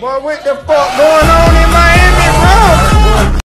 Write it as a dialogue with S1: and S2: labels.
S1: Boy, what the fuck going on?